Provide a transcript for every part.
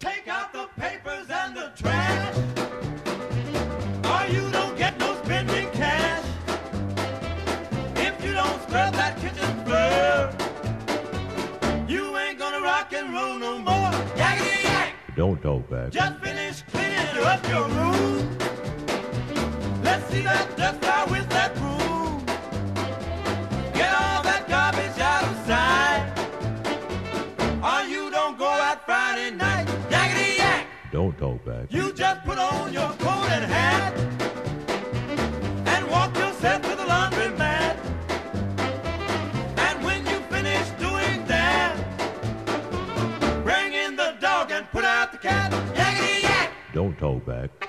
Take out the papers and the trash. Or you don't get no spending cash. If you don't scrub that kitchen floor, you ain't gonna rock and roll no more. Yakety yak! Don't talk back. Just finish cleaning up your room. Let's see that dust fly with that broom. Get all that garbage out of sight. Or you don't go out Friday night. Don't talk back. You just put on your coat and hat and walk yourself to the laundromat. And when you finish doing that, bring in the dog and put out the cat. Yak! Don't talk back.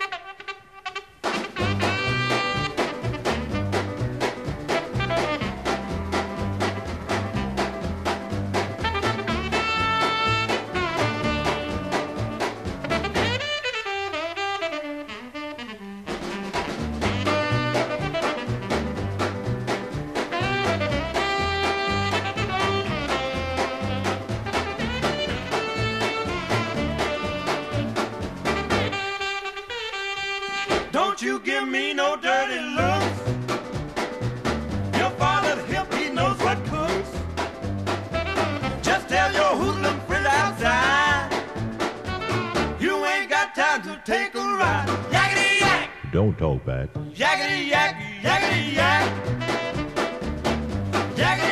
Don't you give me no dirty looks. Your father's hip, he knows what cooks. Just tell your hoodlum friend outside. You ain't got time to take a ride. Yakety yak! Don't talk back. Yakety yak, yakety yak. Yakety